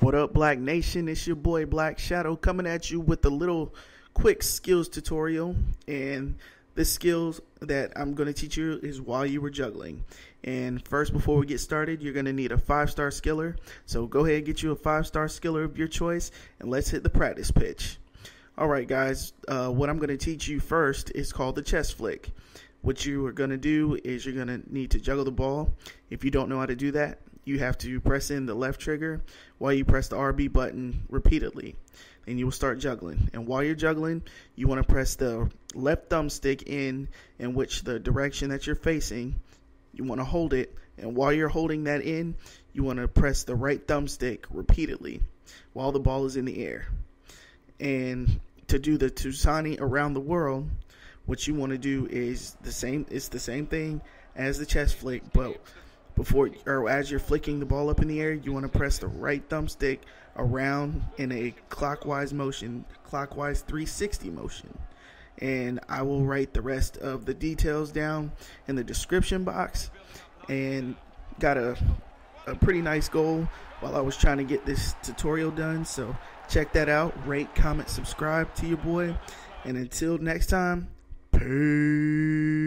What up, Black Nation? It's your boy Black Shadow coming at you with a little quick skills tutorial. And the skills that I'm going to teach you is while you were juggling. And first, before we get started, you're going to need a five star skiller. So go ahead, and get you a five star skiller of your choice, and let's hit the practice pitch. All right, guys, uh, what I'm going to teach you first is called the chest flick. What you are going to do is you're going to need to juggle the ball. If you don't know how to do that, you have to press in the left trigger while you press the RB button repeatedly. And you will start juggling. And while you're juggling, you want to press the left thumbstick in in which the direction that you're facing, you want to hold it. And while you're holding that in, you want to press the right thumbstick repeatedly while the ball is in the air. And to do the Touzani around the world, what you want to do is the same it's the same thing as the chest flick, but before or as you're flicking the ball up in the air, you want to press the right thumbstick around in a clockwise motion, clockwise 360 motion. And I will write the rest of the details down in the description box. And got a a pretty nice goal while I was trying to get this tutorial done. So check that out. Rate, comment, subscribe to your boy. And until next time, peace.